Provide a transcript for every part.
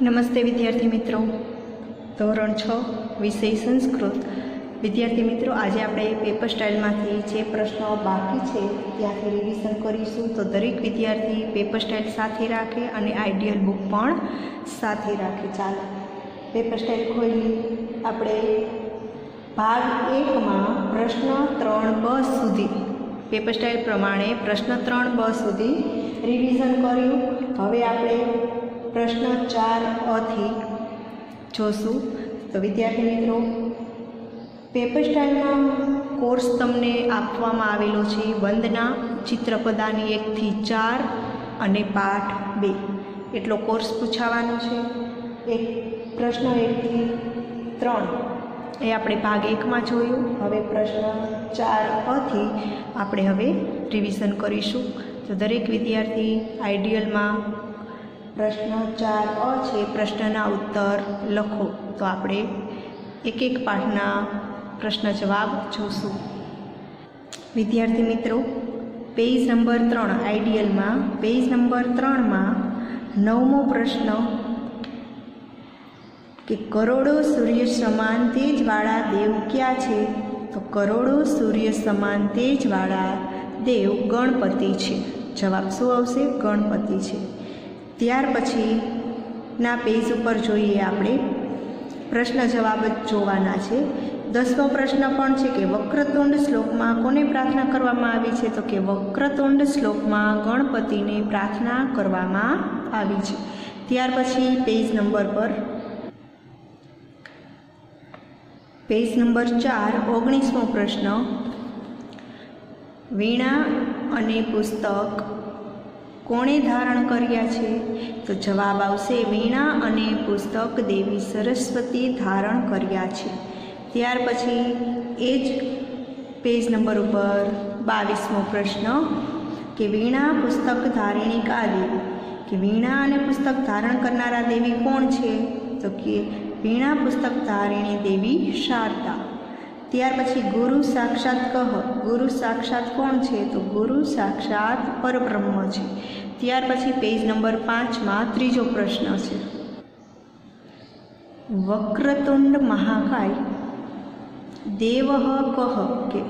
નમસ્તે વિદ્યાર્થી મિત્રો. ધોરણ છ, વિષય સંસ્કૃત. વિદ્યાર્થી મિત્રો, આજે આપણે પેપર સ્ટાઇલમાંથી જે પ્રશ્નો બાકી છે, ત્યાંથી રિવિઝન કરીશું. તો દરેક વિદ્યાર્થી પેપર સ્ટાઇલ સાથે રાખે અને આઈડિયલ બુક પણ સાથે રાખે. ચાલો, પેપર સ્ટાઇલ ખોલી આપણે ભાગ એકમાં પ્રશ્ન ત્રણ બ સુધી. પેપર સ્ટાઇલ પ્રમાણે પ્રશ્ન ત્રણ બ સુધી રિવિઝન કર્યું. હવે આપણે પ્રશ્ન ચાર અથી જોશું. તો વિદ્યાર્થી મિત્રો પેપર સ્ટાઇલમાં કોર્સ તમને આપવામાં આવેલો છે વંદના, ચિત્રપદાની એકથી ચાર અને પાઠ બે. એટલો કોર્સ પૂછાવાનો છે. એક પ્રશ્ન એકથી ત્રણ એ આપણે ભાગ એકમાં જોયું. હવે પ્રશ્ન ચાર અથી આપણે હવે રિવિઝન કરીશું. તો દરેક વિદ્યાર્થી આઈડિયલમાં પ્રશ્ન ચાર અ છે, પ્રશ્નના ઉત્તર લખો. તો આપણે એક એક પાઠના પ્રશ્ન જવાબ જોશું. વિદ્યાર્થી મિત્રો, પેજ નંબર ત્રણ આઈડિયલમાં પેજ નંબર ત્રણમાં નવમો પ્રશ્ન કે કરોડો સૂર્ય સમાન તેજવાળા દેવ ક્યાં છે? તો કરોડો સૂર્ય સમાન તેજવાળા દેવ ગણપતિ છે. જવાબ શું આવશે? ગણપતિ છે. ત્યાર પછીના પેજ ઉપર જોઈએ આપણે. પ્રશ્ન જવાબ જ જોવાના છે. દસમો પ્રશ્ન પણ છે કે વક્રતુંડ શ્લોકમાં કોને પ્રાર્થના કરવામાં આવી છે? તો કે વક્રતુંડ શ્લોકમાં ગણપતિને પ્રાર્થના કરવામાં આવી છે. ત્યાર પછી પેજ નંબર પર. પેજ નંબર ચાર, ઓગણીસમો પ્રશ્ન. વીણા અને પુસ્તક કોણે ધારણ કર્યા છે? તો જવાબ આવશે વીણા અને પુસ્તક દેવી સરસ્વતી ધારણ કર્યા છે. ત્યાર પછી એ જ પેજ નંબર ઉપર બાવીસમો પ્રશ્ન કે વીણા પુસ્તક ધારિણી કા દેવી? કે વીણા અને પુસ્તક ધારણ કરનારા દેવી કોણ છે? તો કે વીણા પુસ્તક ધારિણી દેવી શારદા. ત્યાર પછી ગુરુ સાક્ષાત કહ. ગુરુ સાક્ષાત કોણ છે? તો ગુરુ સાક્ષાત પરબ્રહ્મ છે. ત્યાર પછી પેજ નંબર પાંચમાં ત્રીજો પ્રશ્ન છે. વક્રતુંડ મહાકાય, દેવ કહ કે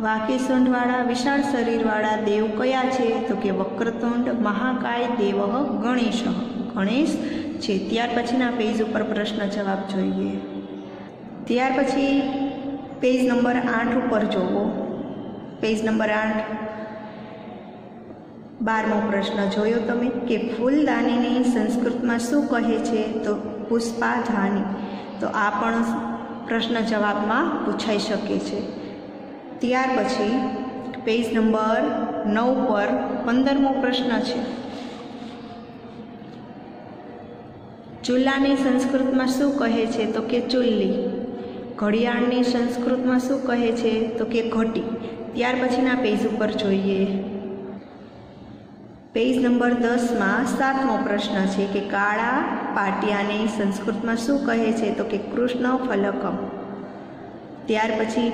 વાકેશુંડવાળા વિશાળ શરીરવાળા દેવ કયા છે? તો કે વક્રતુંડ મહાકાય, દેવ ગણેશ ગણેશ છે. ત્યાર પછીના પેજ ઉપર પ્રશ્ન જવાબ જોઈએ. ત્યાર પછી પેજ નંબર આઠ ઉપર જોવો. પેજ નંબર આઠ બારમો પ્રશ્ન જોયો તમે કે ફૂલદાનીને સંસ્કૃતમાં શું કહે છે? તો પુષ્પાધાની. તો આ પણ પ્રશ્ન જવાબમાં પૂછાઈ શકે છે. ત્યાર પછી પેજ નંબર નવ પર પંદરમો પ્રશ્ન છે. ચૂલાની સંસ્કૃતમાં શું કહે છે? તો કે ચૂલ્લી. ઘડિયાળની સંસ્કૃતમાં શું કહે છે? તો કે ઘટી. ત્યાર પછીના પેજ ઉપર જોઈએ. પેજ નંબર દસમાં સાતમો પ્રશ્ન છે કે કાળા પાટિયાને સંસ્કૃતમાં શું કહે છે? તો કે કૃષ્ણ ફલકમ. ત્યાર પછી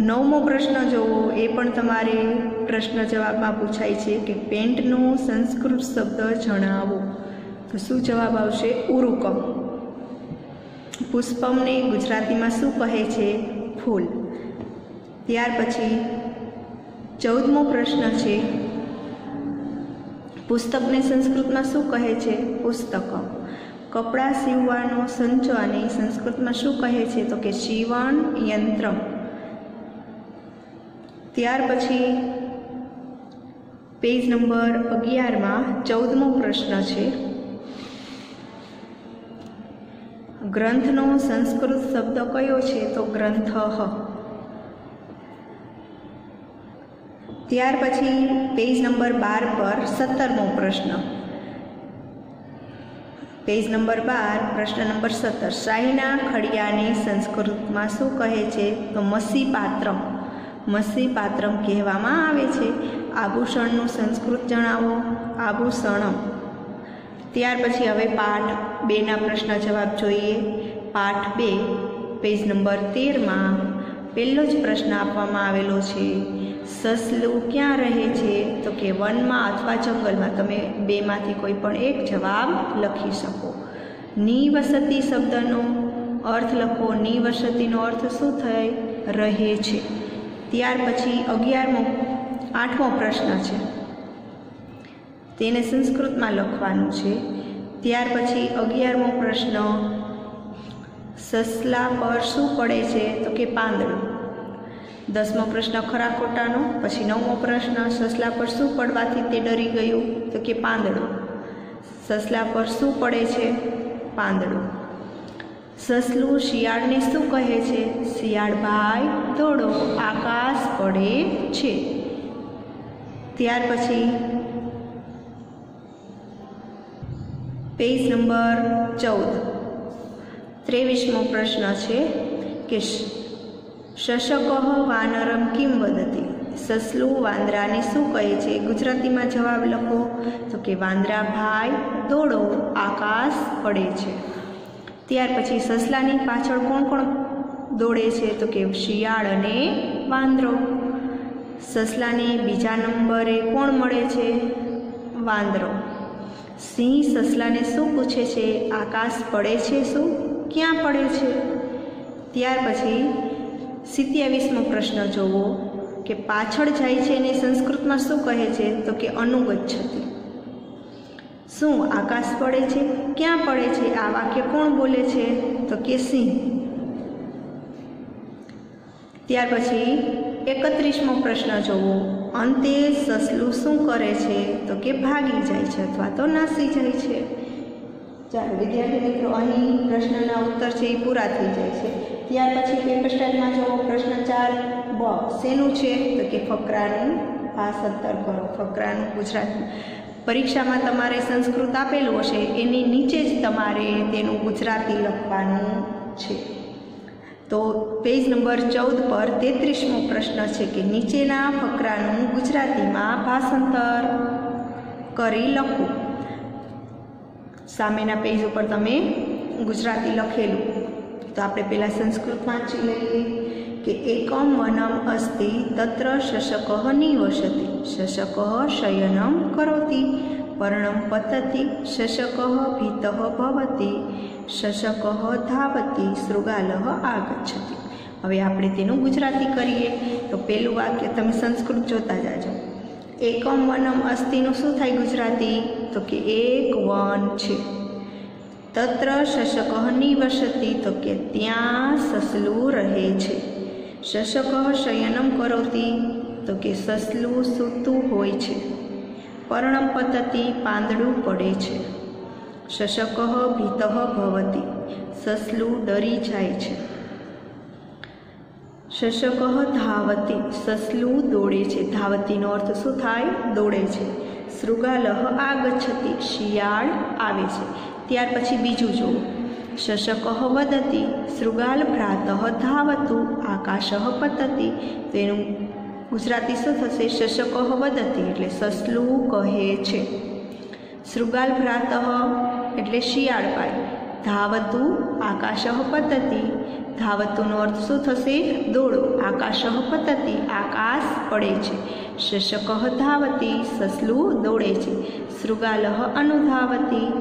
નવમો પ્રશ્ન જોવો. એ પણ તમારે પ્રશ્ન જવાબમાં પૂછાય છે કે પેન્ટનો સંસ્કૃત શબ્દ જણાવો. તો શું જવાબ આવશે? ઉરુકમ. પુષ્પમને ગુજરાતીમાં શું કહે છે? ફૂલ. ત્યાર પછી ચૌદમો પ્રશ્ન છે પુસ્તકને સંસ્કૃતમાં શું કહે છે? પુસ્તકમ કપડાં સીવવાનો સંચો અને સંસ્કૃતમાં શું કહે છે? તો કે શિવણ યંત્ર. ત્યાર પછી પેજ નંબર અગિયારમાં ચૌદમો પ્રશ્ન છે. ગ્રંથનો સંસ્કૃત શબ્દ કયો છે? તો ગ્રંથ. ત્યાર પછી પેજ નંબર બાર પર સત્તરમો પ્રશ્ન. પેજ નંબર બાર, પ્રશ્ન નંબર સત્તર. શાહીના ખડિયાને સંસ્કૃતમાં શું કહે છે? તો મસી પાત્રમ મસી પાત્રમ કહેવામાં આવે છે. આભૂષણનું સંસ્કૃત જણાવો. આભૂષણમ. ત્યાર પછી હવે પાઠ બેના પ્રશ્ન જવાબ જોઈએ. પાઠ બે, પેજ નંબર તેરમાં પહેલો જ પ્રશ્ન આપવામાં આવેલો છે. સસલું ક્યાં રહે છે? તો કે વનમાં અથવા જંગલમાં તમે બેમાંથી કોઈ પણ એક જવાબ લખી શકો. નિવસતી શબ્દનો અર્થ લખો. નિવસતીનો અર્થ શું થાય રહે છે. ત્યાર પછી અગિયારમો, આઠમો પ્રશ્ન છે. તેને સંસ્કૃતમાં લખવાનું છે. ત્યાર પછી અગિયારમો પ્રશ્ન. સસલા પર શું પડે છે? તો કે પાંદડું. દસમો પ્રશ્ન, ખરા ખોટાનો? પછી નવમો પ્રશ્ન, સસલા પર શું પડવાથી તે ડરી ગયું? તો કે પાંદડું. સસલા પર શું પડે છે? પાંદડું. સસલું શિયાળને શું કહે છે? શિયાળ ભાઈ થોડો આકાશ પડે છે. ત્યાર પછી પેજ નંબર ચૌદ. ત્રેવીસમો પ્રશ્ન છે કે શશક વાનરમ કિમ વદતી? સસલું વાંદરાને શું કહે છે? ગુજરાતીમાં જવાબ લખો, તો કે વાંદરા ભાઈ, દોડો, આકાશ પડે છે. ત્યાર પછી સસલાની પાછળ કોણ કોણ દોડે છે? તો કે શિયાળ અને વાંદરો. સસલાને બીજા નંબરે કોણ મળે છે? વાંદરો. સિંહ સસલાને શું પૂછે છે? આકાશ પડે છે શું? ક્યાં પડે છે? ત્યાર પછી સિત્યાવીસમો પ્રશ્ન જોવો કે પાછળ જાય છે એને સંસ્કૃતમાં શું કહે છે તો કે અનુગચ્છતી શું આકાશ પડે છે? ક્યાં પડે છે? આ વાક્ય કોણ બોલે છે? તો કે સિંહ. ત્યાર પછી એકત્રીસમો પ્રશ્ન જોવો. અંતે સસલું શું કરે છે? તો કે ભાગી જાય છે અથવા તો નાસી જાય છે. ચાલો વિદ્યાર્થી મિત્રો, અહીં પ્રશ્નના ઉત્તર છે એ પૂરા થઈ જાય છે. ત્યાર પછી પેપર સ્ટાઇલમાં જો પ્રશ્ન ચાર, બ શેનું છે? તો કે ફકરાનું. ભાષાંતર કરો, ફકરાનું ગુજરાતી પરીક્ષામાં તમારે સંસ્કૃત આપેલું હશે, એની નીચે જ તમારે તેનું ગુજરાતી લખવાનું છે. તો પેજ નંબર ચૌદ પર તેત્રીસમો પ્રશ્ન છે કે નીચેના ફકરાનું ગુજરાતીમાં ભાષાંતર કરી લખો. સામેના પેજ ઉપર તમે ગુજરાતી લખેલું. તો આપણે પહેલાં સંસ્કૃત વાંચી લઈએ કે એકમ વનમ અસ્તિ તત્ર શશક નિવસતિ। શશક શયનમ કરોતિ। પર્ણમ પતતિ। શશક ભીત ભવતી। શશક ધાવતી। શૃગાલ આગચ્છતિ। હવે આપણે તેનું ગુજરાતી કરીએ। તો પહેલું વાક્ય તમે સંસ્કૃત જોતા જાજો। એકમ વનમ અસ્તિનું શું થાય ગુજરાતી? તો કે એક વન છે। તત્ર શશક નિવસતી તો કે ત્યાં સસલું રહે છે. શશક શયનમ કરોતી તો કે સસલું સૂતું હોય છે. પર્ણમ પતતી પાંદડું પડે છે. શશક ભીત ભવતી, સસલું ડરી જાય છે. શશક ધાવતી, સસલું દોડે છે. ધાવતીનો અર્થ શું થાય? દોડે છે. શૃગાલહ આગચ્છતી, શિયાળ આવે છે. ત્યાર પછી બીજું જુઓ. શશક વદતી, શૃગાલ ભ્રાત ધાવતું, આકાશ પતતી. તેનું ગુજરાતી શું થશે? શશક વદતી, એટલે સસલું કહે છે. શૃગાલ ભ્રાત, એટલે શિયાળ પાય. ધાવતું, આકાશ પતતી. ધાવતુંનો અર્થ શું થશે? દોડો. આકાશ પતતી, આકાશ પડે છે. શશક ધાવતી, સસલું દોડે છે. શૃગાલ અનુધાવતી.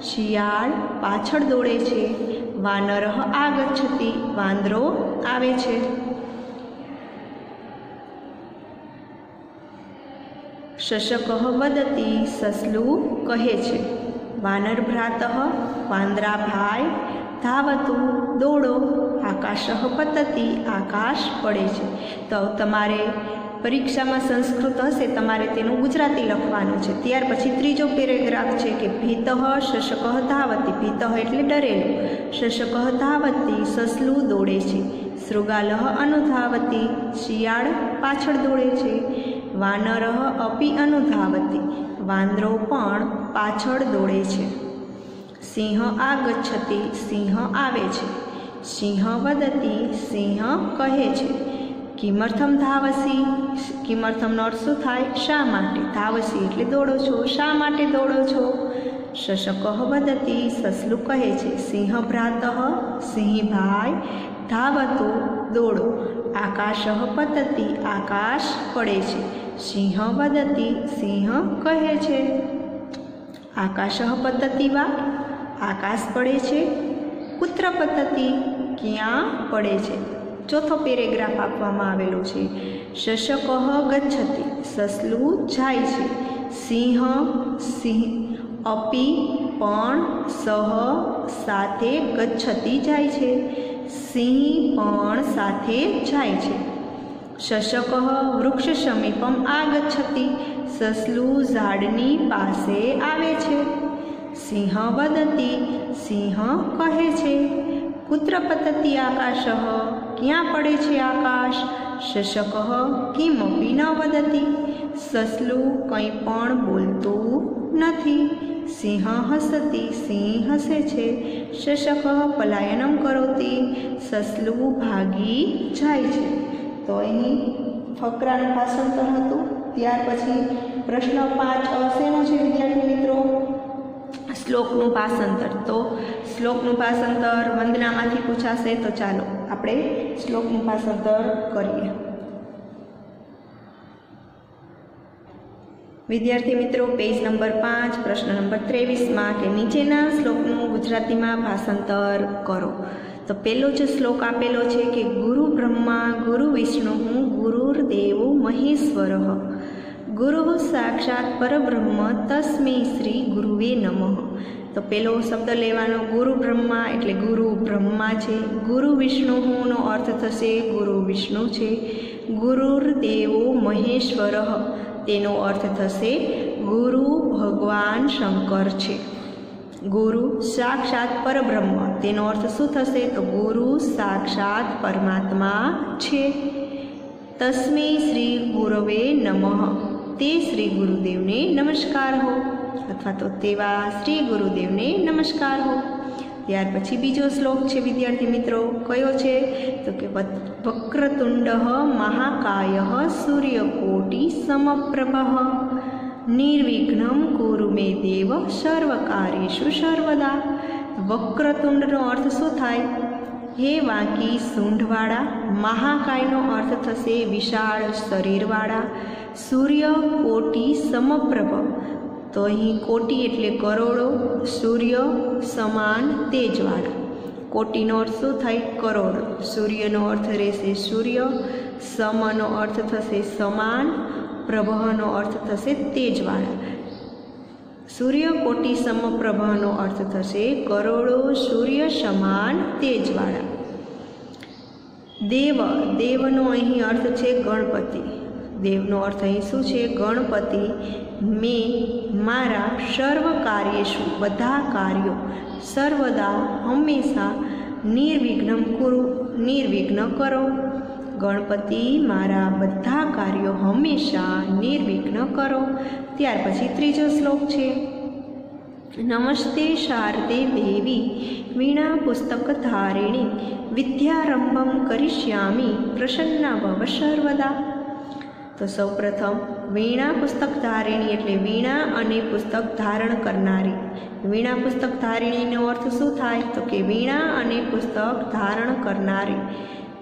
શિયાળ પાછળ દોડે છે. વાનર આગચ્છતી વાંદરો આવે છે. શશક વદતી સસલું કહે છે, વાનર ભ્રાત, વાંદરા ભાઈ, ધાવતું, દોડો, આકાશ પતતી, આકાશ પડે છે. તો તમારે પરીક્ષામાં સંસ્કૃત હશે, તમારે તેનું ગુજરાતી લખવાનું છે. ત્યાર પછી ત્રીજો પેરેગ્રાફ છે કે ભીત શશક ધાવતી ભીત એટલે ડરેલું. શશક ધાવતી સસલું દોડે છે. શૃગાલહ અનુધાવતી. શિયાળ પાછળ દોડે છે. વાનર અપી અનુધાવતી. વાંદરો પણ પાછળ દોડે છે. સિંહ આગચ્છતી. સિંહ આવે છે. સિંહ વદતી. સિંહ કહે છે. કિમર્થમ ધાવસી? કિમર્થમનો અર્થ શું થાય? શા માટે ધાવસી એટલે દોડો છો? શા માટે દોડો છો? શશક વદતી, સસલું કહે છે, સિંહ ભ્રાત, સિંહ ભાઈ, ધાવતો, દોડો. આકાશ પતતી, આકાશ પડે છે. સિંહ વદતી, સિંહ કહે છે. આકાશ પતતી વા? આકાશ પડે છે. કુત્ર પતતી, ક્યાં પડે છે? ચોથો પેરેગ્રાફ આપવામાં આવેલો છે. શશક ગચ્છતી, સસલું જાય છે. સિંહ સિંહ, અપી, પણ, સહ, સાથે ગચ્છતી જાય છે. સિંહ, પણ, સાથે જાય છે. શશક વૃક્ષ સમીપમ આગચ્છતી સસલું ઝાડની પાસે આવે છે. સિંહ વદતી, સિંહ કહે છે. કુત્ર પતતી આકાશ ક્યાં પડે છે આકાશ. શશક કિમપી ન વદતી? સસલું કંઈ પણ બોલતું નથી. સિંહ હસતી, સિંહ હસે છે. શશક, પલાયનમ કરોતી. સસલું ભાગી જાય છે. તો અહીં ફકરાનું ભાષાંતર હતું. ત્યાર પછી પ્રશ્ન પાંચ શેનો છે, વિદ્યાર્થી મિત્રો. શ્લોકનું ભાષાંતર. તો શ્લોકનું ભાષાંતર વંદનામાંથી પૂછાશે તો ચાલો આપણે શ્લોકનું ભાષાંતર કરીએ. વિદ્યાર્થી મિત્રો, પેજ નંબર પાંચ, પ્રશ્ન નંબર ત્રેવીસમાં કે નીચેના શ્લોકનું ગુજરાતીમાં ભાષાંતર કરો. તો પહેલો જે શ્લોક આપેલો છે કે, ગુરુ બ્રહ્મા, ગુરુ વિષ્ણુ ગુરુર્દેવો મહેશ્વર. ગુરુ સાક્ષાત પરબ્રહ્મ તસ્મે શ્રી ગુરુવે નમઃ તો પેલો શબ્દ લેવાનો ગુરુ બ્રહ્મા એટલે ગુરુ બ્રહ્મા છે ગુરુ વિષ્ણુનો અર્થ થશે ગુરુ વિષ્ણુ છે ગુરુર્દેવો મહેશ્વર તેનો અર્થ થશે ગુરુ ભગવાન શંકર છે ગુરુ સાક્ષાત પરબ્રહ્મ તેનો અર્થ શું થશે તો ગુરુ સાક્ષાત પરમાત્મા છે તસ્મે શ્રી ગુરવે નમઃ તે શ્રી ગુરુદેવને નમસ્કાર હો. અથવા તો તેવા શ્રી ગુરુદેવને નમસ્કાર હો. ત્યાર પછી બીજો શ્લોક છે, વિદ્યાર્થી મિત્રો. કયો છે? તો કે વક્રતુંડ મહાકાય સૂર્યકોટી સમપ્રભ. નિર્વિઘ્નમ કુરુ મે દેવ સર્વકાર્યેષુ સર્વદા. વક્રતુંડનો અર્થ શું થાય? હે વાંકી સૂંઢવાળા, મહાકાયનો અર્થ થશે વિશાળ શરીરવાળા. સૂર્ય કોટી સમપ્રભ તો અહીં કોટી એટલે કરોડો, સૂર્ય સમાન તેજવાળા. કોટીનો અર્થ શું થાય? કરોડ. સૂર્યનો અર્થ રહેશે સૂર્ય, સમનો અર્થ થશે સમાન, પ્રભનો અર્થ થશે તેજવાળા. સૂર્ય કોટી સમપ્રભનો અર્થ થશે કરોડો સૂર્ય સમાન તેજવાળા. દેવ, દેવનો અહીં અર્થ છે ગણપતિ. દેવનો અર્થ અહીં શું છે? ગણપતિ, મેં, મારા સર્વ કાર્યેશું, બધા કાર્યો. સર્વદા હંમેશા નિર્વિઘ્ન કુરુ, નિર્વિઘ્ન કરો. ગણપતિ, મારા બધા કાર્યો હંમેશા નિર્વિઘ્ન કરો. ત્યાર પછી ત્રીજો શ્લોક છે. નમસ્તે શારદે દેવી, વીણા પુસ્તક ધારિણી, વિદ્યારંભમ કરિષ્યામી, પ્રસન્ના ભવ સર્વદા. તો સૌપ્રથમ, વીણા પુસ્તક ધારિણી એટલે વીણા અને પુસ્તક ધારણ કરનારી. વીણા પુસ્તક ધારિણીનો અર્થ શું થાય? તો કે વીણા અને પુસ્તક ધારણ કરનારી.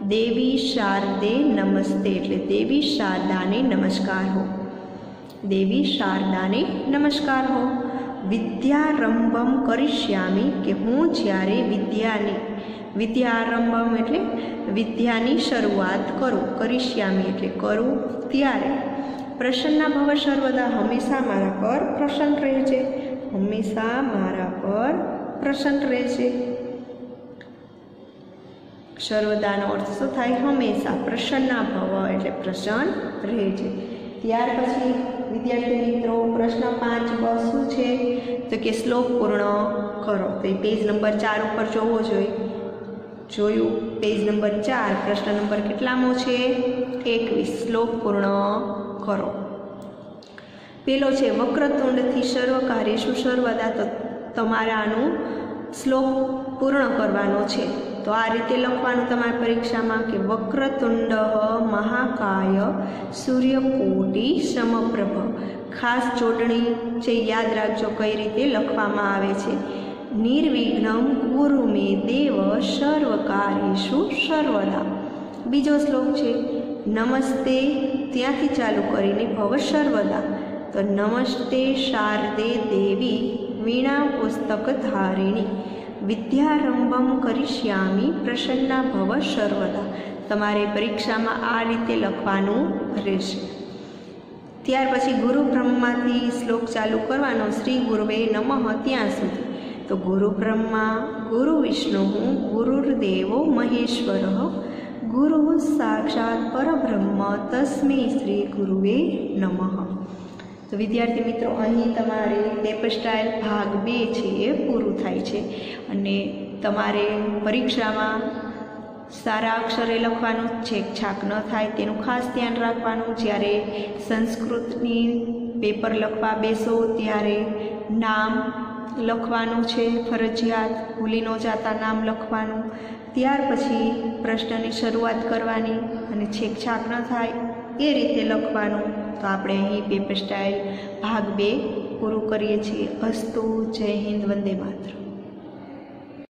દેવી શારદે નમસ્તે એટલે દેવી શારદાને નમસ્કાર હો. દેવી શારદાને નમસ્કાર હો. વિદ્યારંભમ કરિષ્યામી કે હું જ્યારે વિદ્યાની, વિદ્યારંભમ એટલે વિદ્યાની શરૂઆત કરું, કરિષ્યામી એટલે કરું ત્યારે. પ્રસન્ના ભવ સર્વદા હંમેશા મારા પર પ્રસન્ન રહે છે. હંમેશા મારા પર પ્રસન્ન રહે છે. સર્વદાનો અર્થ શું થાય? હંમેશા પ્રસન્ના ભવ એટલે પ્રસન્ન રહે છે. ત્યાર પછી વિદ્યાર્થી મિત્રો, પ્રશ્ન પાંચ બ શું છે? તો કે શ્લોક પૂર્ણ કરો. તો એ પેજ નંબર ચાર ઉપર જોવો જોઈએ જોયું? પેજ નંબર ચાર, પ્રશ્ન નંબર કેટલામો છે? એકવીસ. શ્લોક પૂર્ણ કરો. પેલો છે, વક્રતુંડથી સર્વ શું સર્વદા. તો તમારાનું શ્લોક પૂર્ણ કરવાનો છે. તો આ રીતે લખવાનું તમારી પરીક્ષામાં કે વક્રતુંડ મહાકાય સૂર્યકોટી સમપ્રભ. ખાસ જોડણી છે યાદ રાખજો કઈ રીતે લખવામાં આવે છે. નિર્વિઘ્નમ ગુરુ મે દેવ સર્વકારીશુ સર્વદા. બીજો શ્લોક છે, નમસ્તે, ત્યાંથી ચાલુ કરીને ભવ સર્વદા. તો નમસ્તે શારદે દેવી વીણા પુસ્તકધારિણી વિદ્યારંભમ કરિષ્યામી પ્રસન્ના ભવ સર્વદા તમારે પરીક્ષામાં આ રીતે લખવાનું રહેશે. ત્યાર પછી ગુરુ બ્રહ્માથી શ્લોક ચાલુ કરવાનો, શ્રી ગુરુવે નમઃ ત્યાં સુધી. તો ગુરુ બ્રહ્મા, ગુરુ વિષ્ણુ, ગુરુર્દેવો મહેશ્વર, ગુરુ સાક્ષાત પરબ્રહ્મ, તસ્મે શ્રી ગુરુવે નમઃ. તો વિદ્યાર્થી મિત્રો, અહીં તમારે પેપર સ્ટાઇલ ભાગ બે છે એ પૂરું થાય છે. અને તમારે પરીક્ષામાં સારા અક્ષરે લખવાનું છેક છાક ન થાય, તેનું ખાસ ધ્યાન રાખવાનું. જ્યારે સંસ્કૃતની પેપર લખવા બેસો, ત્યારે નામ લખવાનું છે, ફરજિયાત ભૂલી ન જાતા નામ લખવાનું. ત્યાર પછી પ્રશ્નની શરૂઆત કરવાની અને છેક છાક ન થાય, એ રીતે લખવાનું. તો આપણે અહીં પેપર સ્ટાઇલ ભાગ બે પૂરું કરીએ છીએ. અસ્તુ, જય હિન્દ, વંદે માતરમ.